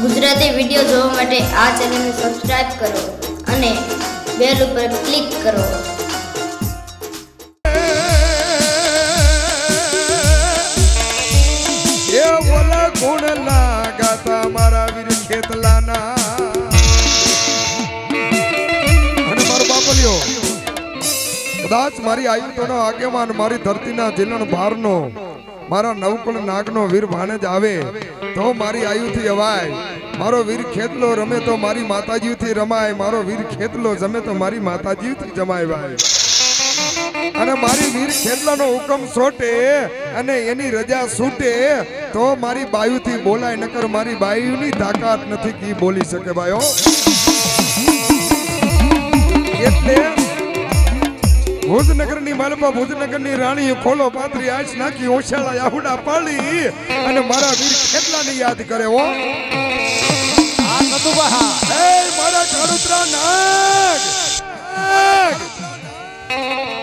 Gujarati video જોવા માટે આ ચેનલને સબસ્ક્રાઇબ કરો અને બેલ ઉપર ક્લિક કરો. ગુણ લાગાતા મારા વીર ખેતલાના. અને મારો કદાચ મારી આયુતોનો આગેવાન, મારી ધરતીના જીલણ ભારનો મારા નવકુળ નાગનો વીર ભાણેજ આવે, તો મારી આયુથી અવાય. મારો વીર ખેતલો રમે તો મારી માતાજીથી રમાય. મારો વીર ખેતલો જમે તો મારી માતાજીથી જમાય ભાઈ. અને મારી વીર ખેતલાનો હુકમ સોટે અને એની રજા છૂટે તો મારી બાયુથી બોલાય, નકર મારી બાયુની તાકાત નથી કી બોલી શકે ભાઈઓ. એટલે ભુજનગરની માલપા ભુજનગરની રાણી ખોલો પાત્રી આશ નાખી ઓછાળા આહુડા પાડી અને મારા વીર ખેતલાની યાદ કરે હો. એ મારા કાળુતરા નાગ!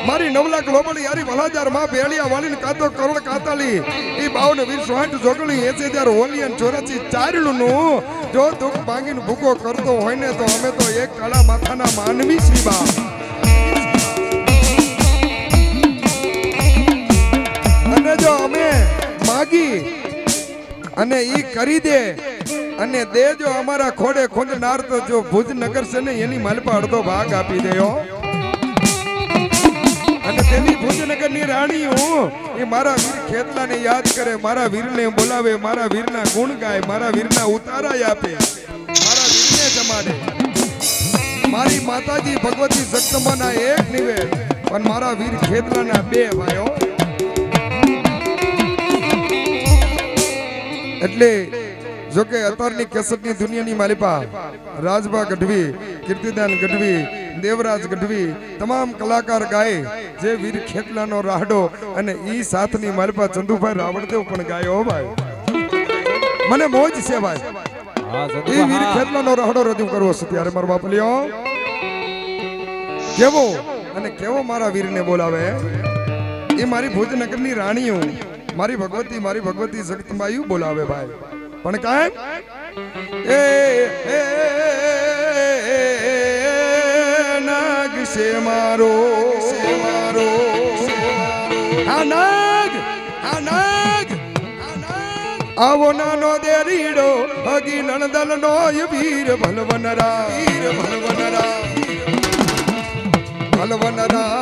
મારી નવલાખ લોબડી યારી ભલાજારમાં ભેળિયા વાલીને કાતો કરોડ કાતાલી ઈ બાવન વીર સોહાટ જોગણી એસી હજાર હોલિયન ચોરાસી ચારણું નું જો દુઃખ ભાંગીને ભૂકો કરતો હોય ને તો અમે તો એક કાળા માથાના માનવી શ્રી બા અને જો અમે માગી અને ઈ કરી દે અને દેજો અમારા ખોડે ખોંડનાર તો જો ભુજનગર છે ને, એની માલપા અડધો ભાગ આપી દેયો મારા વીર ખેતલાને યાદ ગુણ ગાય, મારા વીરના ઉતારા આપે, મારા વીરને જમાડે. મારી માતાજી ભગવતી જગદંબાના એક નિવેદ, પણ મારા વીર ખેતલાના બે ભાઈઓ. એટલે જો કે અત્યારની કેસટની દુનિયાની માલિપા રાજભા ગઢવી કીર્તિદાન ગઢવી દેવરાજ ગઢવી તમામ કલાકાર ગાય જે વીર ખેતલાનો રાહડો અને ઈ સાથની માલિપા ચંદુભાઈ રાવણદેવ પણ ગાયો ભાઈ. મને મોજ છે ભાઈ. ઈ વીર ખેતલાનો રાહડો રજૂ કરવો છે ત્યારે મારો બાપ લ્યો કેવો અને કેવો મારા વીરને બોલાવે? એ મારી ભોજનગરની રાણીઓ. મારી ભગવતી મારી ભગવતી જગતમાયુ બોલાવે ભાઈ. પણ કાંઈ? એ નાગ છે મારો. છે મારો આ નાગ આ નાગ. આવો નાનો દેરીડો હગી નણદલ નો વીર ભલવનરા વીર ભલવનરા ભલવનરા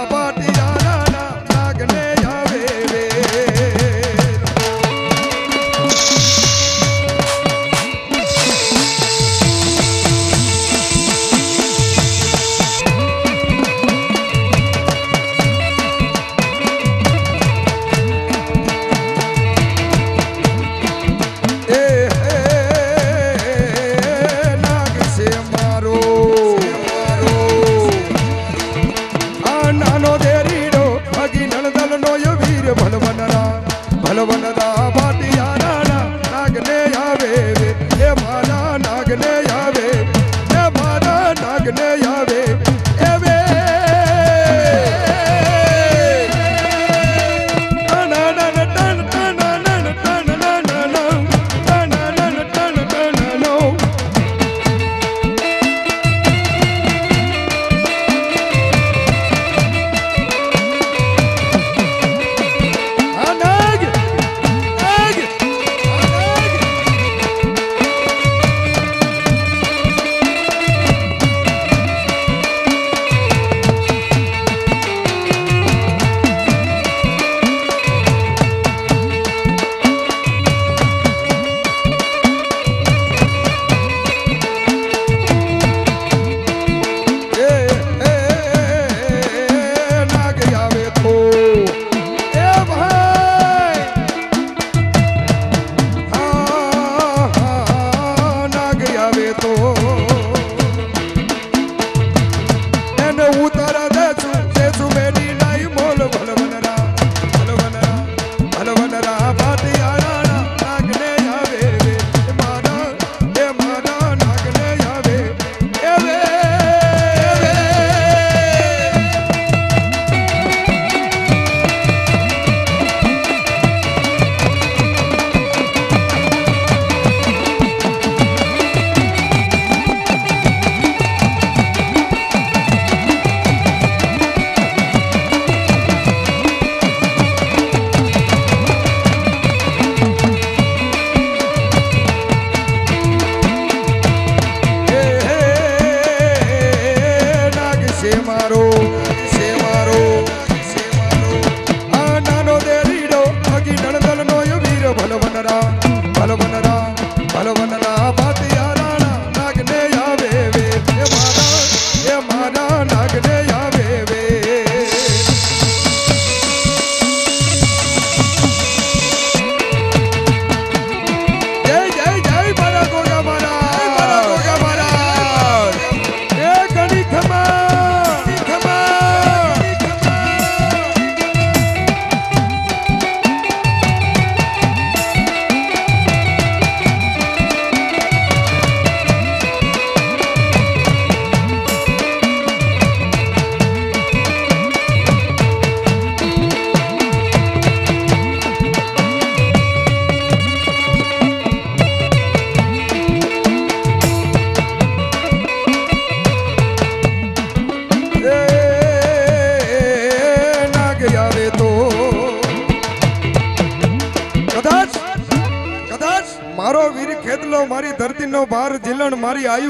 Balabanada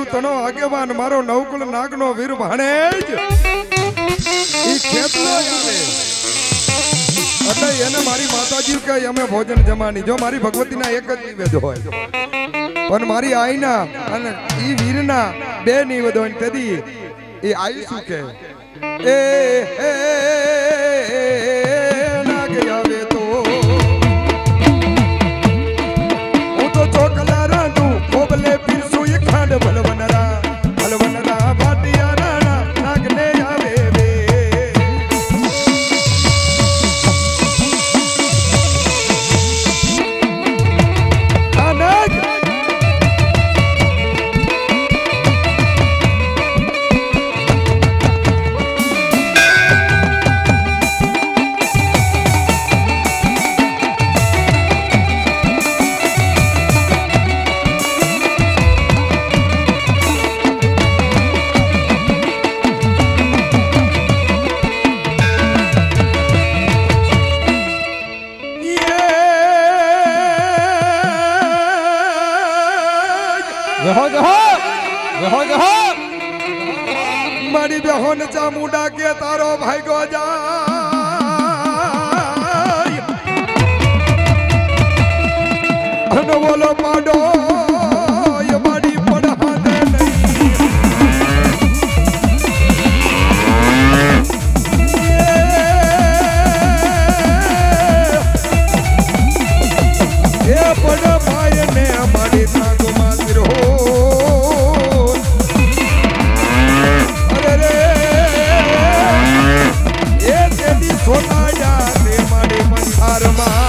મારી તનો આગેવાન મારો નવકુલ નાગનો વીર ખેદલો આવે એટલે એને મારી માતાજી કે અમે ભોજન જમાની. જો મારી ભગવતીના એક જ નિવેદ હોય. પણ મારી આઈના અને ઈ વીરના બે નિવેદ હોય ને તેથી એ આઈ શું કે એ, ચામુંડા કે તારો ભાઈ ગો bağrıma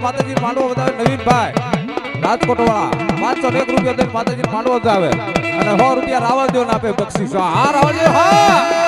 માતાજી માંડવો બતાવે નવીનભાઈ રાજકોટ વાળા પાંચસો એક રૂપિયા માતાજી માંડવો બતાવે અને સો રૂપિયા રાવળદેવ ને આપે બક્ષીસ. હા રાવળદેવ હા.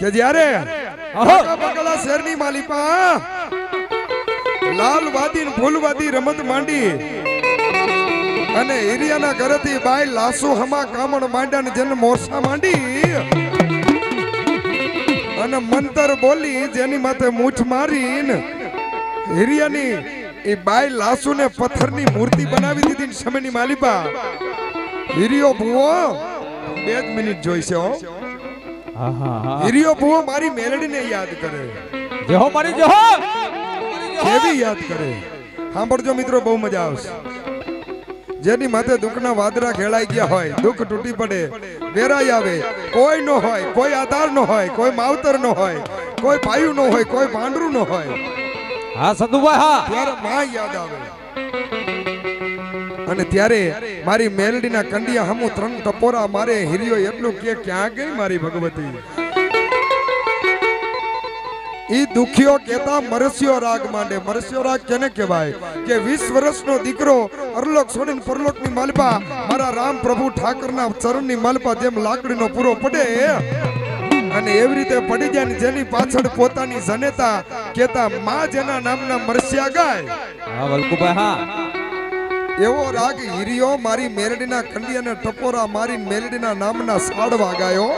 કે જ્યારે બગલા શેરની માલિપા લાલ વાદી ને ફૂલવાદી રમત માંડી. અને હિરિયાના ઘરેથી બાય લાસુ હમા કામણ માંડ્યા ને જેને મોરસા માંડી. અને મંતર બોલી જેની માથે મૂછ મારીને હિરિયાની એ બાય લાસુ ને પથ્થરની મૂર્તિ બનાવી દીધી સમયની માલિપા હિરિયો ભૂવો બે જ મિનિટ જોઈશે હો. હિરિયો ભૂવો મારી મેલડીને યાદ કરે. જય મારી જય કેવી યાદ કરે? સાંભળજો મિત્રો બહુ મજા આવશે. જેની માથે દુઃખના વાદરા ખેલાઈ ગયા હોય દુઃખ તૂટી પડે વેરાઈ આવે કોઈ નો હોય કોઈ આધાર નો હોય કોઈ માવતર નો હોય કોઈ પાયું નો હોય કોઈ ભાંડરું નો હોય. હા સદુભાઈ હા. ત્યારે માં યાદ આવે. અને ત્યારે મારી મેલડીના કંડિયા હમુ ત્રણ ટપોરા મારે હિરિયો એટલું કે ક્યાં ગઈ મારી ભગવતી? ઈ દુખ્યો કેતા મરસ્યો રાગ માંડે. મરસ્યો રાગ કેને કહેવાય? કે 20 વર્ષનો દીકરો અરલોક છોડીને પરલોકની માલપા મારા રામ પ્રભુ ઠાકરના ચરણની માલપા જેમ લાકડીનો પૂરો પડે. અને એવી રીતે પડી જાય જેની પાછળ પોતાની જનેતા કેતા માં જેના નામના મરસ્યા ગાય. હા, વલકુભાઈ, હા. એવો રાગ હીરિયો મારી મેલડીના અને ટપોરા મારી મેલડીના નામના સાડવા ગાયો.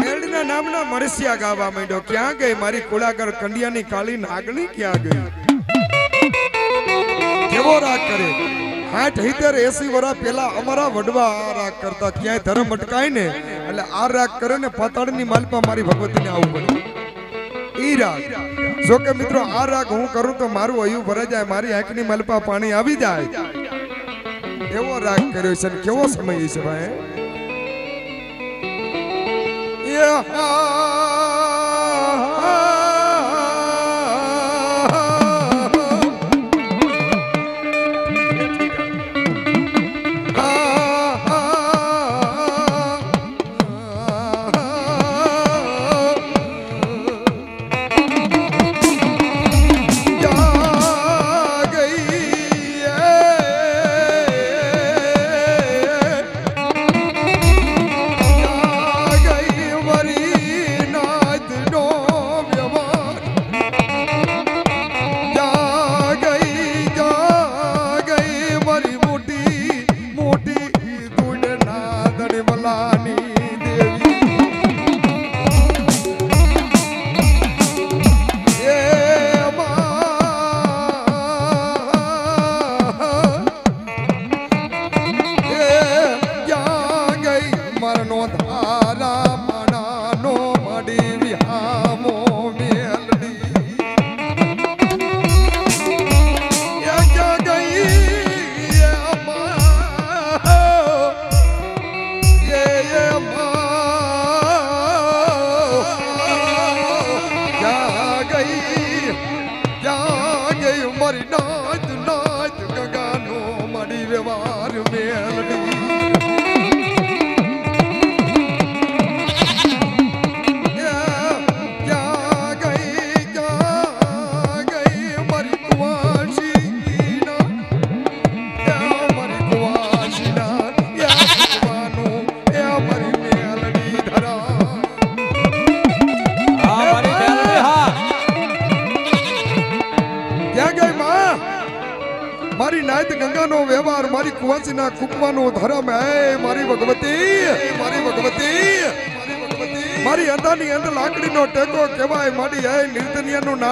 મેલડીના નામના મરસિયા ગાવા માંડ્યો. ક્યાં ગઈ મારી કુળાગર કંડિયાની કાળી નાગણી ક્યાં ગઈ? કેવો રાગ કરે? હાઠ હિતેર એસી વરા પેલા અમારા વડવા આ રાગ કરતા. ક્યાંય ધર્મ અટકાય ને એટલે આ રાગ કરે ને પાતાળની માલપા મારી ભગવતીને આવું પડે. રાગ જો કે મિત્રો, આ રાગ હું કરું તો મારું અયું ભરાઈ જાય, મારી આંખની મલપા પાણી આવી જાય. એવો રાગ કર્યો છે કેવો સમય છે ભાઈ?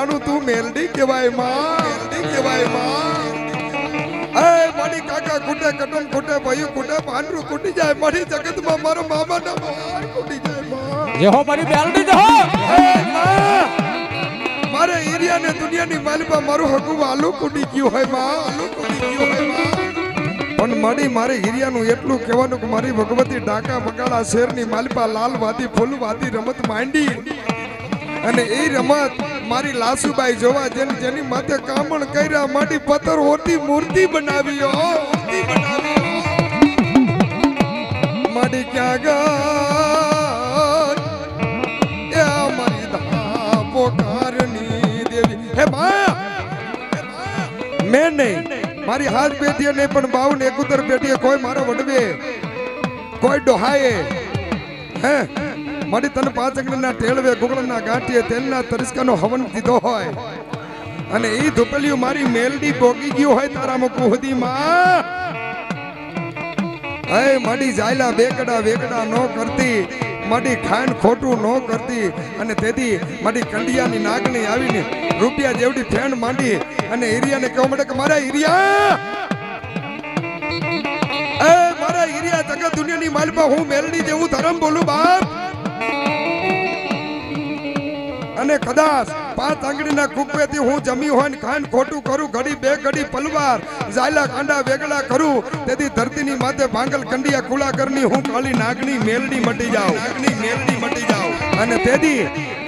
નાણું તું મેલડી કહેવાયમાં. મેલડી કહેવાયમાં. હે મારી કાકા કુટે કટમ કુટે ભયું કુટે પાંડરું કુટી જાય મારી જગતમાં મારો મામાના મોર કુટી જાય માં. જે હો મારી મેલડી જે હે! માં. મારે એરિયા ને દુનિયાની માલિપા મારું હકુ આલુ કુટી ગયું હોયમાં. આલુ કુટી ગયું હોયમાં. પણ મારી મારે હિરિયાનું એટલું કહેવાનું કે મારી ભગવતી ડાકા બગાડા શેરની માલિપા ફૂલ વાદી રમત માંડી. અને એ રમત મારી લાસુબાઈ જોવા જેની જેની માથે કામણ કર્યા માટી પથ્થર હોતી મૂર્તિ બનાવી. માડી ક્યાં ગઈ? એ મારી ધા પોકારની દેવી. હે માં મેં નહીં, મારી હાથ પેટીએ નહીં પણ બાવન એકોતેર પેટીએ કોઈ મારો વડવે, કોઈ ડોહાએ. હે? મારી તને પાંચ અંગડીના ટેળવે ગુગળના ગાંઠીએ તેલના તરિસ્કાનો હવન દીધો હોય. અને એ ધુપલિયું મારી મેલડી ભોગી ગયું હોય તારા મુકુહદી માં હે મડી જાયલા બેકડા વેકડા નો કરતી. માડી ખાંડ ખોટું નો કરતી. અને તેથી મડી કંડિયાની નાગણી આવીને રૂપિયા જેવડી ફેણ માંડી. અને હિરિયાને કહેવા માટે કે મારા હિરિયા એ મારા હિરિયા જગત દુનિયાની માલપા હું મેલડી જેવું ધરમ બોલું બાપ. અને કદાચ પાંચ આંગળીના કુપેથી હું જમી હોય ને ખાંડ ખોટું કરું, ઘડી બે ઘડી પલવાર જાયલા કાંડા વેગળા કરું, તેથી ધરતીની માથે ભાંગલ કંડિયા કુલા કરની હું કાળી નાગની મેલડી મટી જાઉં. નાગની મેલડી મટી જાઉં. અને તેથી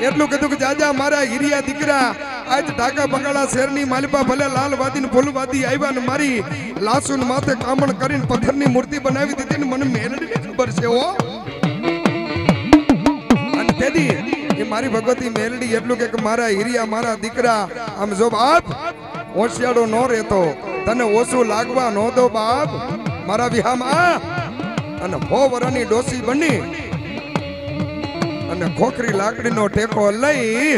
એટલું કીધું કે, જાજા મારા હિરિયા દીકરા, આજ ઢાકા બંગાળા શહેરની માલિપા ભલે લાલવાદી ને ફૂલવાદી આવ્યા ને મારી લાસુ માથે કામણ કરીને પથ્થરની મૂર્તિ બનાવી દીધી ને મને મેલડી ખબર છે હો. અને એ મારી ભગવતી મેલડી એટલું કે મારા હિરિયા મારા દીકરા આમ જો બાપ ઓશિયાળો નો રહેતો તને ઓછું લાગવા નો દો બાપ. મારા વિહામાં અને હો વરની ડોસી બની અને ખોખરી લાકડીનો ટેકો લઈ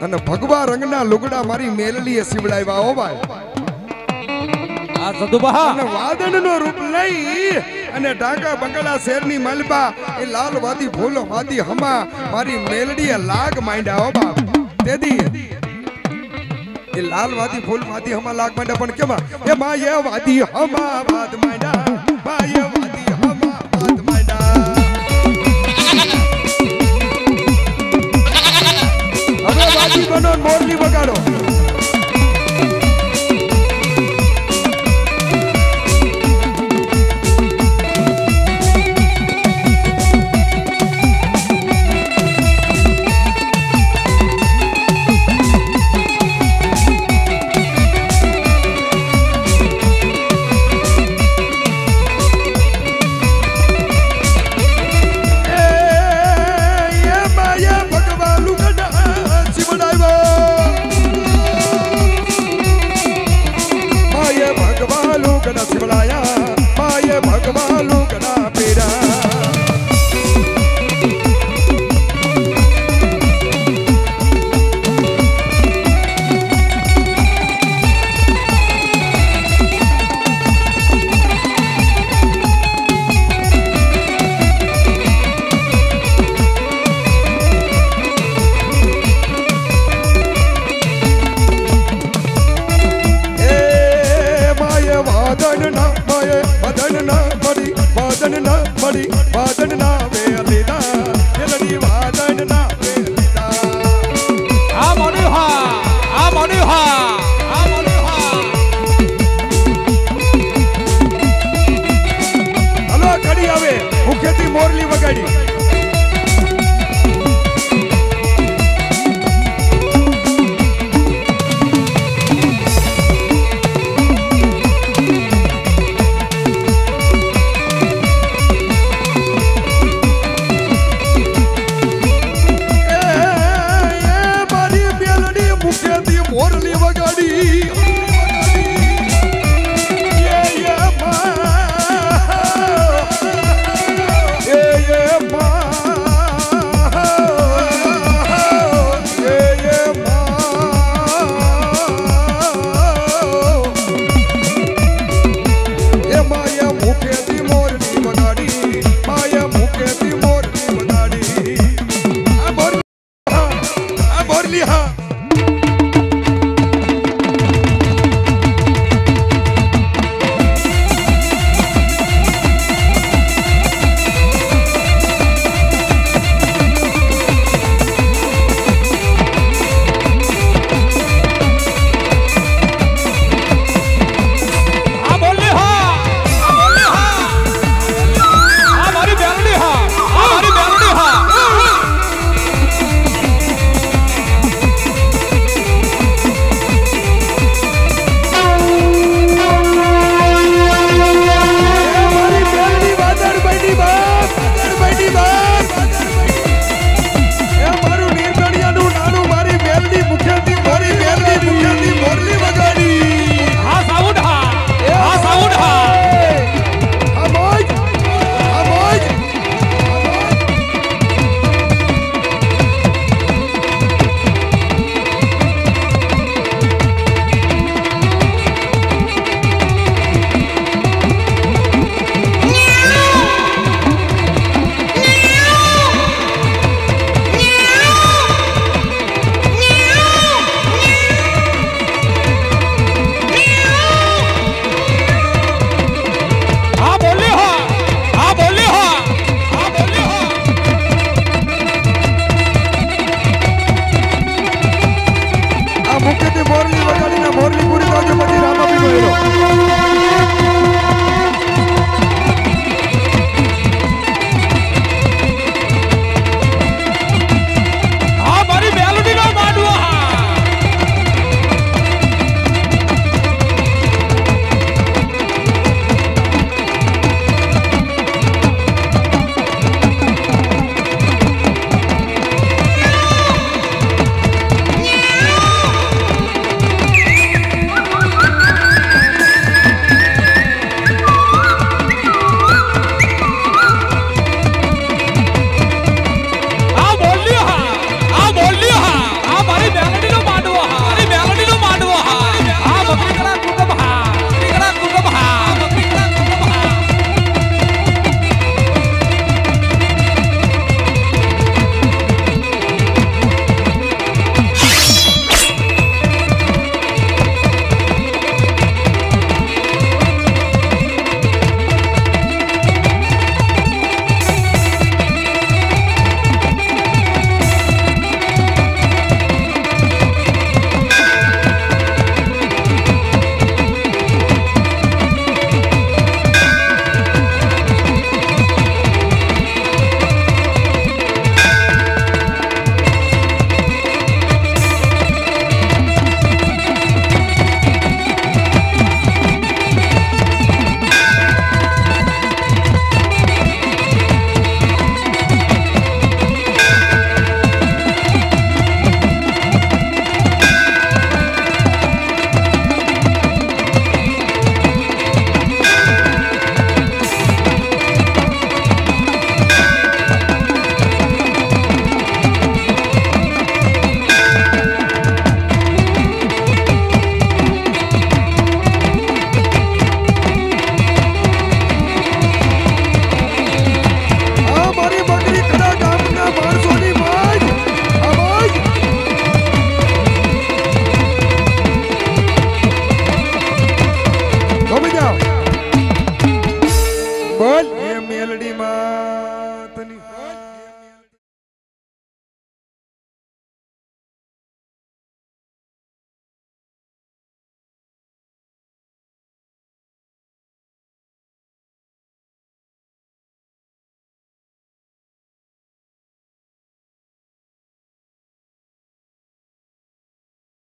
અને ભગવા રંગના લુગડા મારી મેલડીએ સીવડાવ્યા ભાઈ આ સદુબા અને વાદળનો રૂપ લઈ અને ઢાકા બંગલા શેરની મલબા, એ લાલ વાદી, ભૂલો વાદી, હમા, મારી મેલડીએ લાગ માંડ્યા હો બાપ. તેથી એ લાલ વાદી ફૂલ વાદી, હમા લાગ માંડ્યા, પણ કેમાં એ માયે વાદી, હમા વાદ માંડ્યા, માયે વાદી, હમા વાદ માંડ્યા. હવે વાદી બનો મોરલી વગાડો. માયે ભગવાન લુગડા